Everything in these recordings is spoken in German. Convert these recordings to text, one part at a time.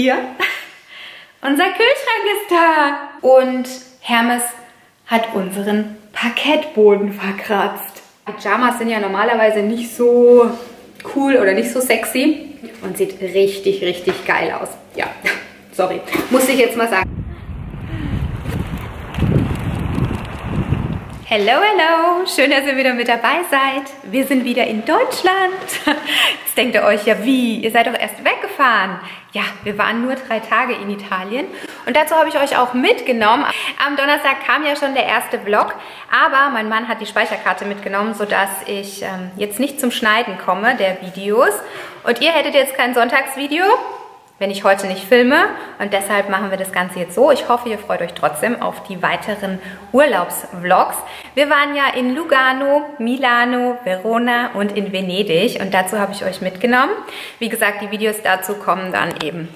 Hier. Unser Kühlschrank ist da. Und Hermes hat unseren Parkettboden verkratzt. Pyjamas sind ja normalerweise nicht so cool oder nicht so sexy und sieht richtig, richtig geil aus. Ja, sorry, muss ich jetzt mal sagen. Hello, hello! Schön, dass ihr wieder mit dabei seid. Wir sind wieder in Deutschland. Jetzt denkt ihr euch ja, wie? Ihr seid doch erst weggefahren. Ja, wir waren nur drei Tage in Italien und dazu habe ich euch auch mitgenommen. Am Donnerstag kam ja schon der erste Vlog, aber mein Mann hat die Speicherkarte mitgenommen, sodass ich ähm, jetzt nicht zum Schneiden komme der Videos. Und ihr hättet jetzt kein Sonntagsvideo, wenn ich heute nicht filme. Und deshalb machen wir das Ganze jetzt so. Ich hoffe, ihr freut euch trotzdem auf die weiteren Urlaubsvlogs. Wir waren ja in Lugano, Milano, Verona und in Venedig. Und dazu habe ich euch mitgenommen. Wie gesagt, die Videos dazu kommen dann eben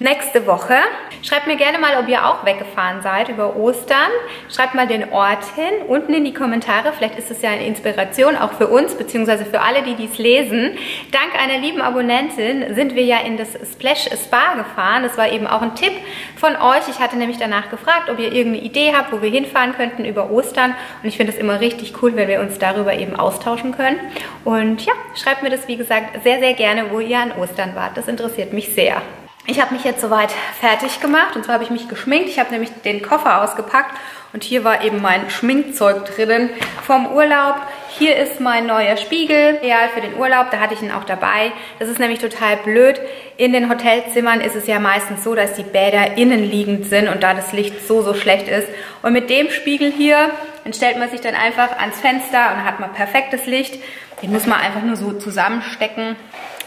nächste Woche. Schreibt mir gerne mal, ob ihr auch weggefahren seid über Ostern. Schreibt mal den Ort hin, unten in die Kommentare. Vielleicht ist es ja eine Inspiration auch für uns, beziehungsweise für alle, die dies lesen. Dank einer lieben Abonnentin sind wir ja in das Splash Spa gefahren. Das war eben auch ein Tipp von euch. Ich hatte nämlich danach gefragt, ob ihr irgendeine Idee habt, wo wir hinfahren könnten über Ostern. Und ich finde es immer richtig cool, wenn wir uns darüber eben austauschen können. Und ja, schreibt mir das, wie gesagt, sehr, sehr gerne, wo ihr an Ostern wart. Das interessiert mich sehr. Ich habe mich jetzt soweit fertig gemacht und zwar habe ich mich geschminkt. Ich habe nämlich den Koffer ausgepackt und hier war eben mein Schminkzeug drinnen vom Urlaub. Hier ist mein neuer Spiegel, ideal für den Urlaub, da hatte ich ihn auch dabei. Das ist nämlich total blöd. In den Hotelzimmern ist es ja meistens so, dass die Bäder innenliegend sind und da das Licht so, so schlecht ist. Und mit dem Spiegel hier, den stellt man sich dann einfach ans Fenster und hat mal perfektes Licht. Den muss man einfach nur so zusammenstecken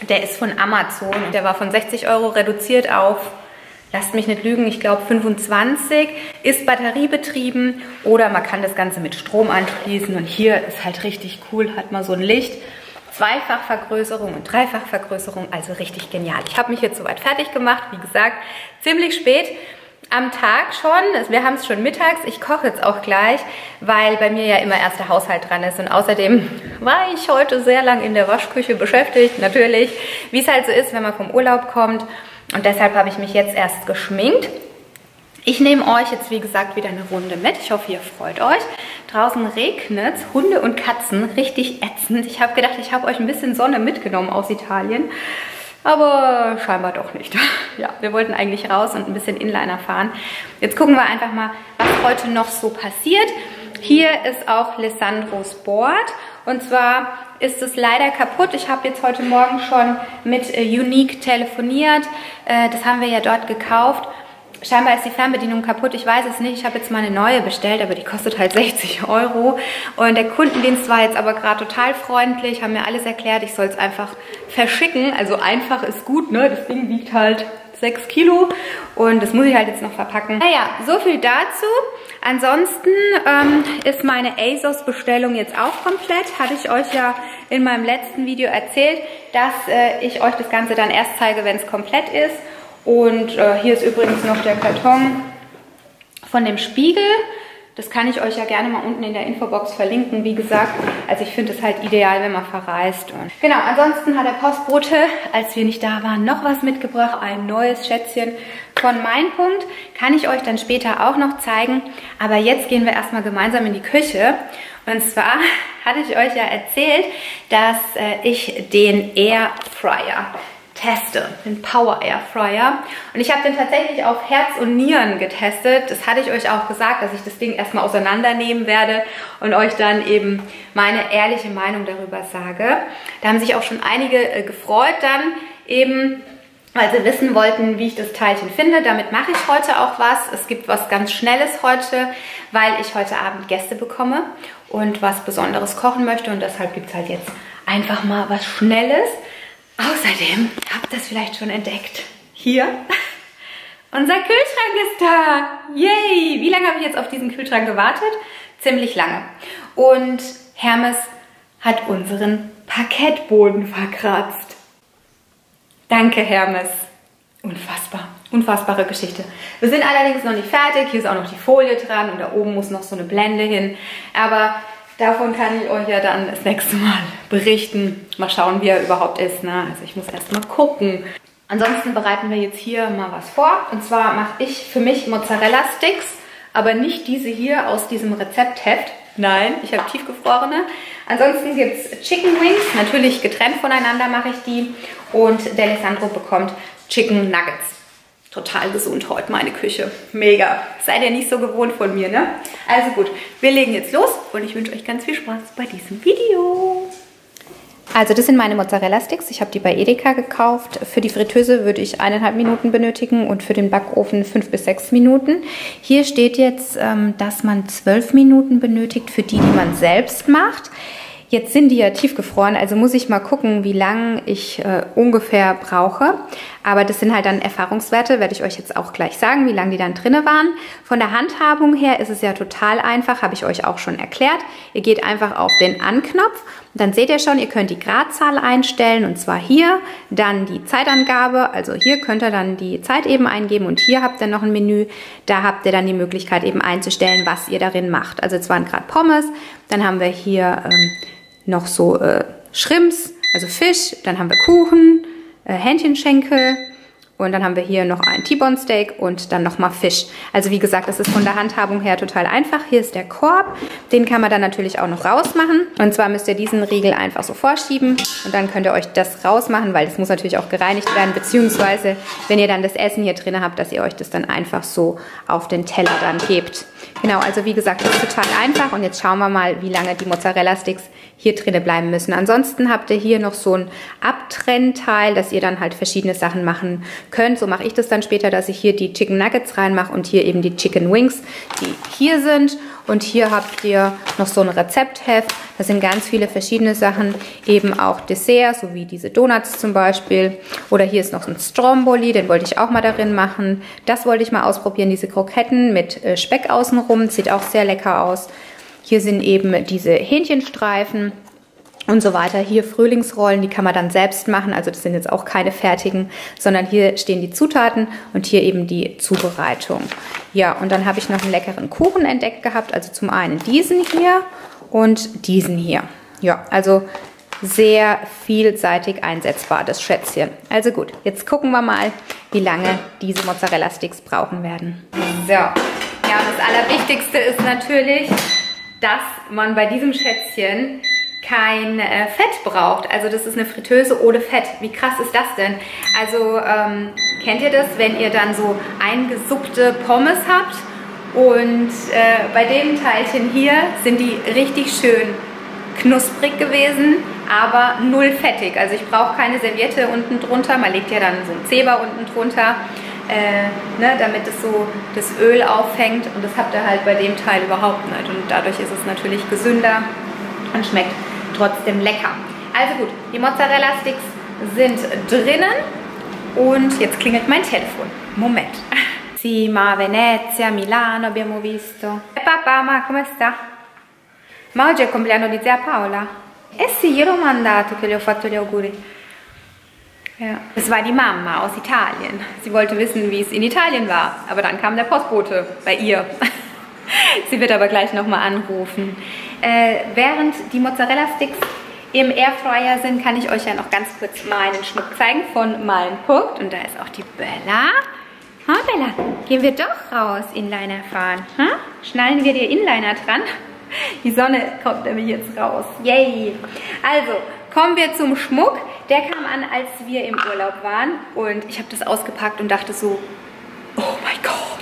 der ist von Amazon und der war von 60 Euro reduziert auf, lasst mich nicht lügen, ich glaube 25. Ist batteriebetrieben oder man kann das Ganze mit Strom anschließen. Und hier ist halt richtig cool, hat man so ein Licht. Zweifachvergrößerung und Dreifachvergrößerung, also richtig genial. Ich habe mich jetzt soweit fertig gemacht, wie gesagt, ziemlich spät am Tag schon. Wir haben es schon mittags. Ich koche jetzt auch gleich, weil bei mir ja immer erst der Haushalt dran ist. Und außerdem war ich heute sehr lang in der Waschküche beschäftigt, natürlich, wie es halt so ist, wenn man vom Urlaub kommt. Und deshalb habe ich mich jetzt erst geschminkt. Ich nehme euch jetzt, wie gesagt, wieder eine Runde mit. Ich hoffe, ihr freut euch. Draußen regnet Hunde und Katzen, richtig ätzend. Ich habe gedacht, ich habe euch ein bisschen Sonne mitgenommen aus Italien. Aber scheinbar doch nicht. Ja, wir wollten eigentlich raus und ein bisschen Inliner fahren. Jetzt gucken wir einfach mal, was heute noch so passiert. Hier ist auch Lissandros Board. Und zwar ist es leider kaputt. Ich habe jetzt heute Morgen schon mit äh, Unique telefoniert. Äh, das haben wir ja dort gekauft. Scheinbar ist die Fernbedienung kaputt, ich weiß es nicht. Ich habe jetzt mal eine neue bestellt, aber die kostet halt 60 Euro. Und der Kundendienst war jetzt aber gerade total freundlich, haben mir alles erklärt, ich soll es einfach verschicken. Also einfach ist gut, ne? Das Ding wiegt halt 6 Kilo und das muss ich halt jetzt noch verpacken. Naja, so viel dazu. Ansonsten ähm, ist meine ASOS-Bestellung jetzt auch komplett. Hatte ich euch ja in meinem letzten Video erzählt, dass äh, ich euch das Ganze dann erst zeige, wenn es komplett ist. Und äh, hier ist übrigens noch der Karton von dem Spiegel. Das kann ich euch ja gerne mal unten in der Infobox verlinken, wie gesagt. Also ich finde es halt ideal, wenn man verreist. Und genau, ansonsten hat der Postbote, als wir nicht da waren, noch was mitgebracht. Ein neues Schätzchen von Mein Punkt. Kann ich euch dann später auch noch zeigen. Aber jetzt gehen wir erstmal gemeinsam in die Küche. Und zwar hatte ich euch ja erzählt, dass äh, ich den Air Fryer teste, den Power Air Fryer. Und ich habe den tatsächlich auf Herz und Nieren getestet. Das hatte ich euch auch gesagt, dass ich das Ding erstmal auseinandernehmen werde und euch dann eben meine ehrliche Meinung darüber sage. Da haben sich auch schon einige äh, gefreut dann eben, weil sie wissen wollten, wie ich das Teilchen finde. Damit mache ich heute auch was. Es gibt was ganz Schnelles heute, weil ich heute Abend Gäste bekomme und was Besonderes kochen möchte. Und deshalb gibt es halt jetzt einfach mal was Schnelles. Außerdem, habt ihr das vielleicht schon entdeckt, hier, unser Kühlschrank ist da. Yay! Wie lange habe ich jetzt auf diesen Kühlschrank gewartet? Ziemlich lange. Und Hermes hat unseren Parkettboden verkratzt. Danke, Hermes. Unfassbar. Unfassbare Geschichte. Wir sind allerdings noch nicht fertig. Hier ist auch noch die Folie dran und da oben muss noch so eine Blende hin. Aber Davon kann ich euch ja dann das nächste Mal berichten. Mal schauen, wie er überhaupt ist. Ne? Also ich muss erst mal gucken. Ansonsten bereiten wir jetzt hier mal was vor. Und zwar mache ich für mich Mozzarella-Sticks, aber nicht diese hier aus diesem Rezeptheft. Nein, ich habe tiefgefrorene. Ansonsten gibt es Chicken Wings, natürlich getrennt voneinander mache ich die. Und der Alessandro bekommt Chicken Nuggets. Total gesund heute meine Küche. Mega. Seid ihr nicht so gewohnt von mir, ne? Also gut, wir legen jetzt los und ich wünsche euch ganz viel Spaß bei diesem Video. Also das sind meine Mozzarella-Sticks. Ich habe die bei Edeka gekauft. Für die Fritteuse würde ich eineinhalb Minuten benötigen und für den Backofen fünf bis sechs Minuten. Hier steht jetzt, ähm, dass man zwölf Minuten benötigt für die, die man selbst macht. Jetzt sind die ja tiefgefroren, also muss ich mal gucken, wie lange ich äh, ungefähr brauche. Aber das sind halt dann Erfahrungswerte, werde ich euch jetzt auch gleich sagen, wie lange die dann drinne waren. Von der Handhabung her ist es ja total einfach, habe ich euch auch schon erklärt. Ihr geht einfach auf den Anknopf und dann seht ihr schon, ihr könnt die Gradzahl einstellen und zwar hier, dann die Zeitangabe, also hier könnt ihr dann die Zeit eben eingeben und hier habt ihr noch ein Menü, da habt ihr dann die Möglichkeit eben einzustellen, was ihr darin macht. Also jetzt waren gerade Pommes, dann haben wir hier ähm, noch so äh, Shrimps, also Fisch, dann haben wir Kuchen, äh, Hähnchenschenkel und dann haben wir hier noch ein T-Bone Steak und dann nochmal Fisch. Also wie gesagt, das ist von der Handhabung her total einfach. Hier ist der Korb. Den kann man dann natürlich auch noch rausmachen. Und zwar müsst ihr diesen Riegel einfach so vorschieben und dann könnt ihr euch das rausmachen, weil das muss natürlich auch gereinigt werden. Beziehungsweise, wenn ihr dann das Essen hier drin habt, dass ihr euch das dann einfach so auf den Teller dann gebt. Genau, also wie gesagt, ist total einfach. Und jetzt schauen wir mal, wie lange die Mozzarella-Sticks hier drinnen bleiben müssen. Ansonsten habt ihr hier noch so ein Abtrennteil, dass ihr dann halt verschiedene Sachen machen könnt. So mache ich das dann später, dass ich hier die Chicken Nuggets reinmache und hier eben die Chicken Wings, die hier sind. Und hier habt ihr noch so ein Rezeptheft. Da sind ganz viele verschiedene Sachen, eben auch Dessert, so wie diese Donuts zum Beispiel. Oder hier ist noch ein Stromboli, den wollte ich auch mal darin machen. Das wollte ich mal ausprobieren, diese Kroketten mit äh, Speck außenrum. Sieht auch sehr lecker aus. Hier sind eben diese Hähnchenstreifen und so weiter. Hier Frühlingsrollen, die kann man dann selbst machen. Also das sind jetzt auch keine fertigen, sondern hier stehen die Zutaten und hier eben die Zubereitung. Ja, und dann habe ich noch einen leckeren Kuchen entdeckt gehabt. Also zum einen diesen hier und diesen hier. Ja, also sehr vielseitig einsetzbar, das Schätzchen. Also gut, jetzt gucken wir mal, wie lange diese Mozzarella-Sticks brauchen werden. So, ja, das Allerwichtigste ist natürlich, dass man bei diesem Schätzchen kein äh, Fett braucht. Also das ist eine Fritteuse ohne Fett. Wie krass ist das denn? Also ähm, kennt ihr das, wenn ihr dann so eingesuppte Pommes habt und äh, bei dem Teilchen hier sind die richtig schön knusprig gewesen, aber null fettig. Also ich brauche keine Serviette unten drunter. Man legt ja dann so ein Zeber unten drunter äh, ne, damit es so das Öl auffängt. Und das habt ihr halt bei dem Teil überhaupt nicht. Und dadurch ist es natürlich gesünder und schmeckt trotzdem lecker. Also gut, die Mozzarella-Sticks sind drinnen. Und jetzt klingelt mein Telefon. Moment. Sì, ma Venezia, Milano abbiamo visto. E papà, ma come sta? Ma oggi è il compleanno di zia Paola? Eh sì, io l'ho mandato che le ho fatto gli auguri. Ja. Das war die Mama aus Italien. Sie wollte wissen, wie es in Italien war. Aber dann kam der Postbote bei ihr. Sie wird aber gleich nochmal anrufen. Äh, während die Mozzarella-Sticks im Airfryer sind, kann ich euch ja noch ganz kurz meinen Schmuck zeigen von Malen Punkt. Und da ist auch die Bella. Ha, Bella, gehen wir doch raus Inliner fahren. Ha? Schnallen wir dir Inliner dran? Die Sonne kommt nämlich jetzt raus. Yay! Also, kommen wir zum Schmuck. Der kam an, als wir im Urlaub waren und ich habe das ausgepackt und dachte so, oh mein Gott,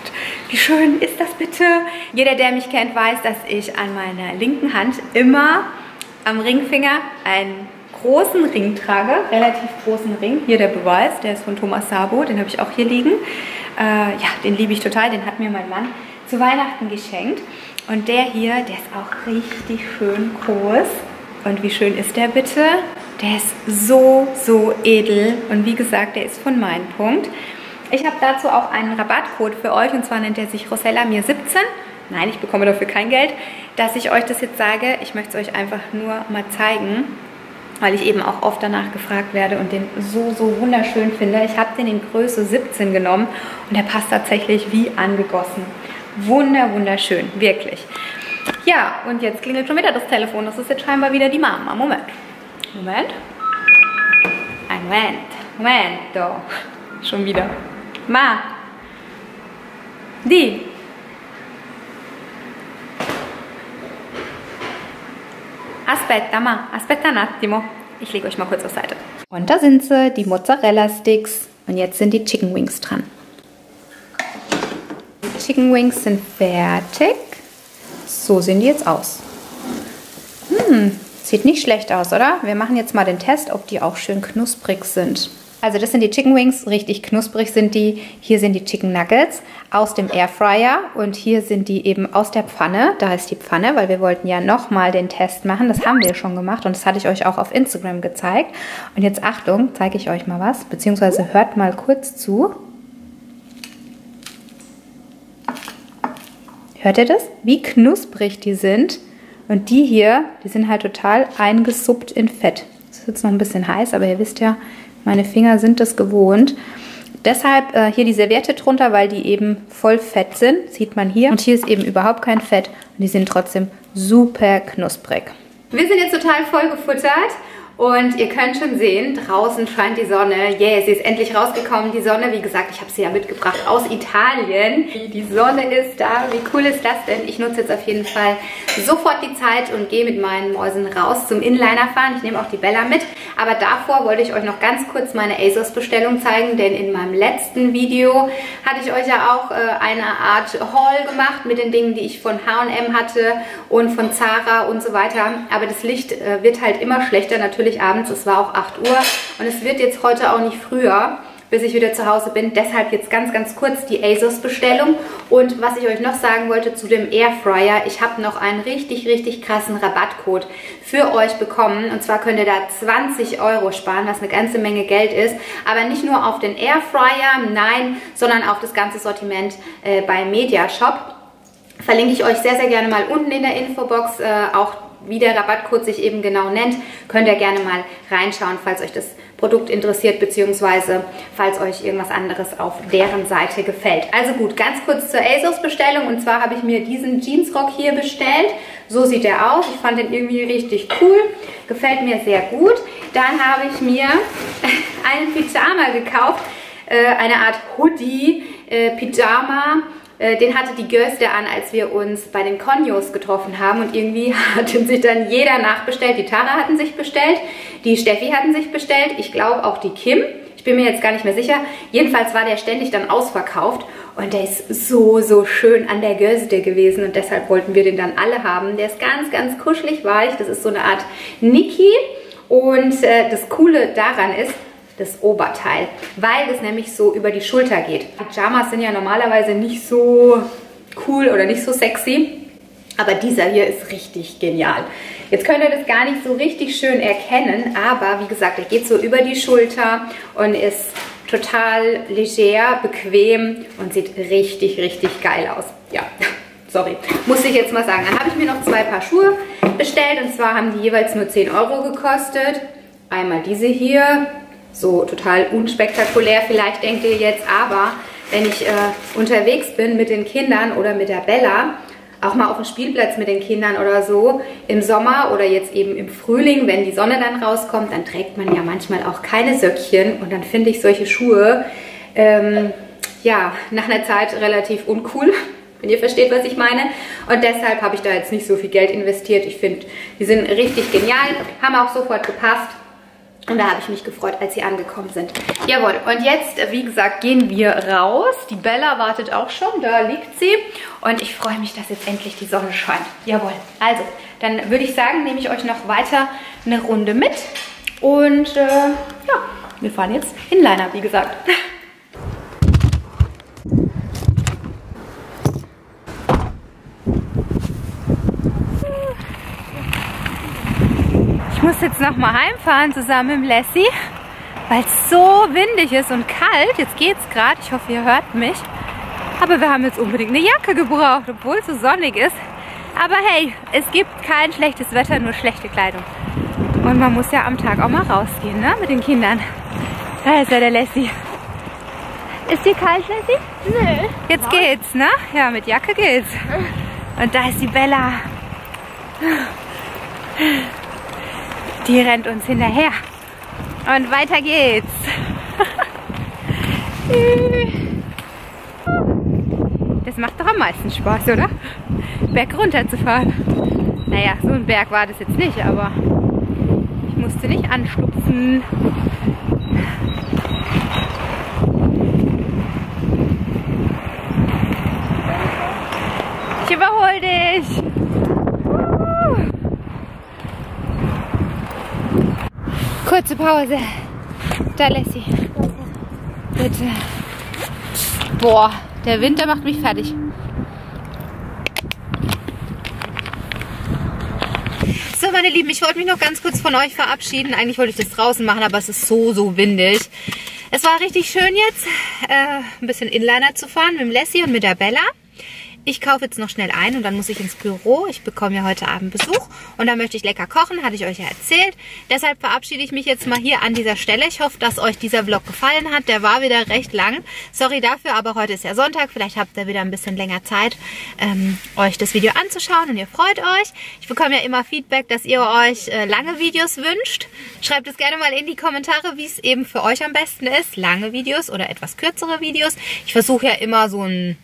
wie schön ist das bitte? Jeder, der mich kennt, weiß, dass ich an meiner linken Hand immer am Ringfinger einen großen Ring trage, relativ großen Ring. Hier der Beweis, der ist von Thomas Sabo, den habe ich auch hier liegen. Äh, ja, den liebe ich total, den hat mir mein Mann zu Weihnachten geschenkt. Und der hier, der ist auch richtig schön groß. Und wie schön ist der bitte? Der ist so, so edel. Und wie gesagt, der ist von meinem Punkt. Ich habe dazu auch einen Rabattcode für euch. Und zwar nennt er sich Rosella mir 17. Nein, ich bekomme dafür kein Geld. Dass ich euch das jetzt sage, ich möchte es euch einfach nur mal zeigen. Weil ich eben auch oft danach gefragt werde und den so, so wunderschön finde. Ich habe den in Größe 17 genommen und der passt tatsächlich wie angegossen. Wunder, wunderschön, wirklich. Ja, und jetzt klingelt schon wieder das Telefon. Das ist jetzt scheinbar wieder die Mama. Moment. Moment. Ein Moment. Momento. schon wieder. Ma. Di. Aspetta, ma. Aspetta un attimo. Ich lege euch mal kurz auf Seite. Und da sind sie, die Mozzarella Sticks. Und jetzt sind die Chicken Wings dran. Die Chicken Wings sind fertig. So sehen die jetzt aus. Hm, sieht nicht schlecht aus, oder? Wir machen jetzt mal den Test, ob die auch schön knusprig sind. Also das sind die Chicken Wings, richtig knusprig sind die. Hier sind die Chicken Nuggets aus dem Airfryer und hier sind die eben aus der Pfanne. Da ist die Pfanne, weil wir wollten ja nochmal den Test machen. Das haben wir schon gemacht und das hatte ich euch auch auf Instagram gezeigt. Und jetzt Achtung, zeige ich euch mal was, beziehungsweise hört mal kurz zu. Hört ihr das? Wie knusprig die sind. Und die hier, die sind halt total eingesuppt in Fett. Das ist jetzt noch ein bisschen heiß, aber ihr wisst ja, meine Finger sind das gewohnt. Deshalb äh, hier die Serviette drunter, weil die eben voll fett sind. Sieht man hier. Und hier ist eben überhaupt kein Fett. Und die sind trotzdem super knusprig. Wir sind jetzt total voll gefuttert. Und ihr könnt schon sehen, draußen scheint die Sonne. Yeah, sie ist endlich rausgekommen, die Sonne. Wie gesagt, ich habe sie ja mitgebracht aus Italien. Die Sonne ist da. Wie cool ist das denn? Ich nutze jetzt auf jeden Fall sofort die Zeit und gehe mit meinen Mäusen raus zum Inliner fahren. Ich nehme auch die Bella mit. Aber davor wollte ich euch noch ganz kurz meine ASOS-Bestellung zeigen, denn in meinem letzten Video hatte ich euch ja auch äh, eine Art Haul gemacht mit den Dingen, die ich von H&M hatte und von Zara und so weiter. Aber das Licht äh, wird halt immer schlechter natürlich natürlich abends, es war auch 8 Uhr und es wird jetzt heute auch nicht früher, bis ich wieder zu Hause bin. Deshalb jetzt ganz, ganz kurz die ASOS-Bestellung. Und was ich euch noch sagen wollte zu dem Airfryer, ich habe noch einen richtig, richtig krassen Rabattcode für euch bekommen. Und zwar könnt ihr da 20 Euro sparen, was eine ganze Menge Geld ist. Aber nicht nur auf den Airfryer, nein, sondern auf das ganze Sortiment äh, bei Mediashop. Verlinke ich euch sehr, sehr gerne mal unten in der Infobox, äh, auch wie der Rabattcode sich eben genau nennt, könnt ihr gerne mal reinschauen, falls euch das Produkt interessiert, beziehungsweise falls euch irgendwas anderes auf deren Seite gefällt. Also gut, ganz kurz zur ASOS-Bestellung. Und zwar habe ich mir diesen Jeansrock hier bestellt. So sieht er aus. Ich fand den irgendwie richtig cool. Gefällt mir sehr gut. Dann habe ich mir einen Pyjama gekauft. Äh, eine Art Hoodie-Pyjama äh, äh, den hatte die Görste an, als wir uns bei den Conyos getroffen haben und irgendwie hatten sich dann jeder nachbestellt. Die Tara hatten sich bestellt, die Steffi hatten sich bestellt, ich glaube auch die Kim. Ich bin mir jetzt gar nicht mehr sicher. Jedenfalls war der ständig dann ausverkauft und der ist so, so schön an der Görste gewesen und deshalb wollten wir den dann alle haben. Der ist ganz, ganz kuschelig weich. Das ist so eine Art Niki und äh, das Coole daran ist, das Oberteil, weil es nämlich so über die Schulter geht. Pyjamas sind ja normalerweise nicht so cool oder nicht so sexy, aber dieser hier ist richtig genial. Jetzt könnt ihr das gar nicht so richtig schön erkennen, aber wie gesagt, er geht so über die Schulter und ist total leger, bequem und sieht richtig, richtig geil aus. Ja, sorry, muss ich jetzt mal sagen. Dann habe ich mir noch zwei Paar Schuhe bestellt und zwar haben die jeweils nur 10 Euro gekostet. Einmal diese hier, so total unspektakulär vielleicht denkt ihr jetzt, aber wenn ich äh, unterwegs bin mit den Kindern oder mit der Bella, auch mal auf dem Spielplatz mit den Kindern oder so, im Sommer oder jetzt eben im Frühling, wenn die Sonne dann rauskommt, dann trägt man ja manchmal auch keine Söckchen und dann finde ich solche Schuhe, ähm, ja, nach einer Zeit relativ uncool, wenn ihr versteht, was ich meine. Und deshalb habe ich da jetzt nicht so viel Geld investiert. Ich finde, die sind richtig genial, haben auch sofort gepasst. Und da habe ich mich gefreut, als sie angekommen sind. Jawohl, und jetzt, wie gesagt, gehen wir raus. Die Bella wartet auch schon, da liegt sie. Und ich freue mich, dass jetzt endlich die Sonne scheint. Jawohl, also, dann würde ich sagen, nehme ich euch noch weiter eine Runde mit. Und äh, ja, wir fahren jetzt Inliner, wie gesagt. jetzt noch mal heimfahren zusammen mit Lassie, weil es so windig ist und kalt. Jetzt geht's gerade. Ich hoffe, ihr hört mich. Aber wir haben jetzt unbedingt eine Jacke gebraucht, obwohl es so sonnig ist. Aber hey, es gibt kein schlechtes Wetter, nur schlechte Kleidung. Und man muss ja am Tag auch mal rausgehen, ne? Mit den Kindern. Da ist ja der Lassie. Ist dir kalt, Lassie? Nee. Jetzt geht's, ne? Ja, mit Jacke geht's. Und da ist die Bella. Die rennt uns hinterher. Und weiter geht's. Das macht doch am meisten Spaß, oder? Berg runter zu fahren. Naja, so ein Berg war das jetzt nicht, aber ich musste nicht anstupsen. Kurze Pause. Da, Lassie. Bitte. Boah, der Winter macht mich fertig. So, meine Lieben, ich wollte mich noch ganz kurz von euch verabschieden. Eigentlich wollte ich das draußen machen, aber es ist so, so windig. Es war richtig schön jetzt, äh, ein bisschen Inliner zu fahren mit dem Lassie und mit der Bella. Ich kaufe jetzt noch schnell ein und dann muss ich ins Büro. Ich bekomme ja heute Abend Besuch und da möchte ich lecker kochen, hatte ich euch ja erzählt. Deshalb verabschiede ich mich jetzt mal hier an dieser Stelle. Ich hoffe, dass euch dieser Vlog gefallen hat. Der war wieder recht lang. Sorry dafür, aber heute ist ja Sonntag. Vielleicht habt ihr wieder ein bisschen länger Zeit, ähm, euch das Video anzuschauen und ihr freut euch. Ich bekomme ja immer Feedback, dass ihr euch äh, lange Videos wünscht. Schreibt es gerne mal in die Kommentare, wie es eben für euch am besten ist. Lange Videos oder etwas kürzere Videos. Ich versuche ja immer so ein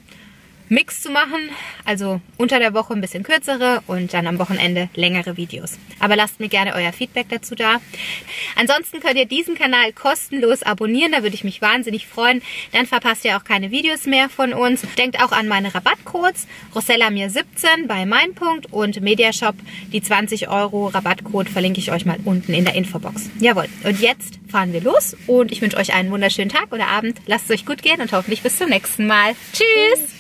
Mix zu machen. Also unter der Woche ein bisschen kürzere und dann am Wochenende längere Videos. Aber lasst mir gerne euer Feedback dazu da. Ansonsten könnt ihr diesen Kanal kostenlos abonnieren. Da würde ich mich wahnsinnig freuen. Dann verpasst ihr auch keine Videos mehr von uns. Denkt auch an meine Rabattcodes. Rosella mir 17 bei Meinpunkt und Mediashop. Die 20 Euro Rabattcode verlinke ich euch mal unten in der Infobox. Jawohl. Und jetzt fahren wir los und ich wünsche euch einen wunderschönen Tag oder Abend. Lasst es euch gut gehen und hoffentlich bis zum nächsten Mal. Tschüss!